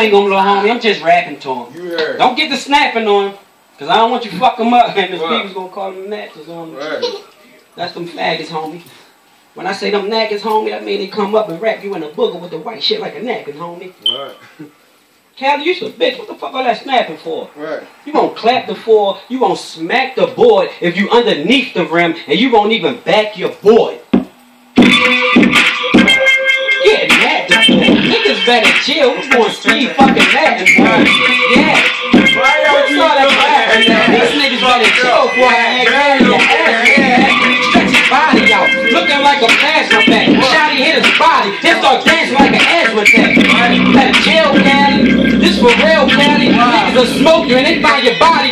ain't gonna little homie. I'm just rapping to him. Don't get the snapping on him. Cause I don't want you to fuck him up and the Right. people's gonna call him natches on him. Right. That's them faggots, homie. When I say them naggers, homie, that mean they come up and rap you in a booger with the white shit like a napping, homie. Right. Callie, you some bitch. What the fuck all that snapping for? Right. You gonna clap the floor, you gonna smack the board if you underneath the rim, and you won't even back your board. Chill. We going Steve fucking boy. Yeah. Why y'all What's all that? These niggas better chill, boy. I ain't your ass, man. Stretch his body out, looking like a plasma bag. Shotty hit his body, then start dancing like an asthma attack. Better chill, Cali. This for real, Cali. Niggas are smoking and they find your body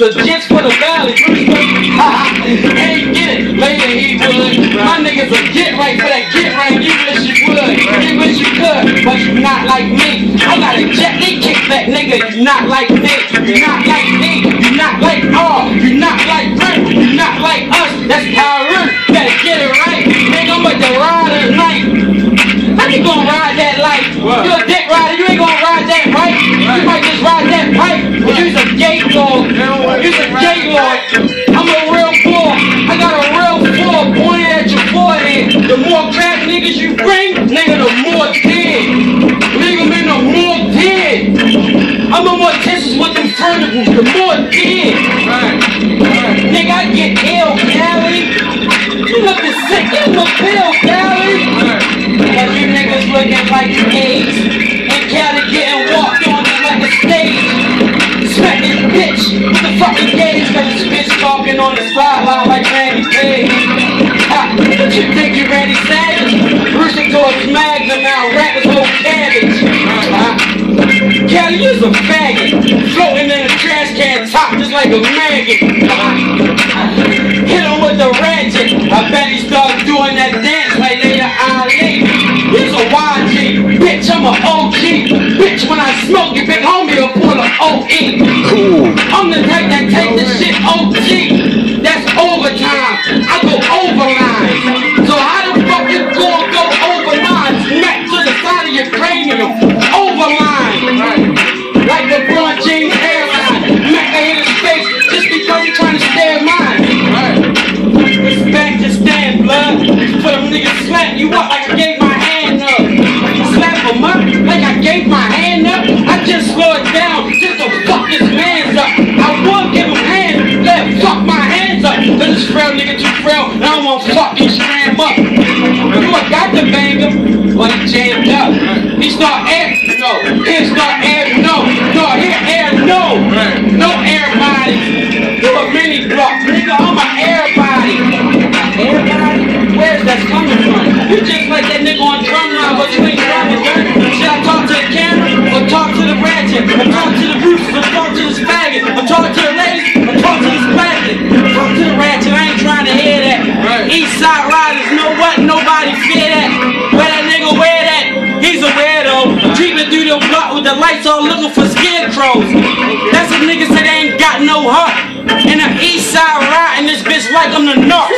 rooster. Jets for the valley. Hey, get it. Later he would. My niggas will get right for that get right. You wish you would. You wish you could, but you not like me. I got a Jet Li kickback, nigga. You not like me. You not like me. You not furnaces, the more dead. Right. Right. Nigga, I get ill, Cali. You looking sick, you look ill, Cali. And you niggas looking like AIDS. And Cali getting walked on like a stage. Smack this bitch with the fucking gauge. Got this bitch talking on the sideline like Randy Page. Ha, what you think you Randy Savage? Bruising towards Magnum now, rappers whole cabbage. Ha. Cali, you's a faggot. Floating in a like a maggot. Hit him with the ratchet. I bet he started doing that dance like Laila Ali. He's a YG. Bitch, I'm a OG. Bitch, when I smoke, your big homie will pull a OE. Cool. I'm the type that take this shit OG. That's overtime. I go overline. So how the fuck you gonna go overline? Smack to the side of your cranium. Overline. Slap you up like I gave my hand up. Slap him up like I gave my hand up. I just slow it down just to fuck his hands up. I would give him hands, let him fuck my hands up. This frail nigga too frail, and I don't want fucking scram up. You I got to bang him, but he jammed up. He start air, no. He start air, no. No, he air, no. No air body. What? Nobody fear that. Where that nigga wear that? He's a weirdo. Creeping through the block with the lights on looking for scarecrows. That's a nigga say they ain't got no heart. And the east side riding this bitch like I'm the north.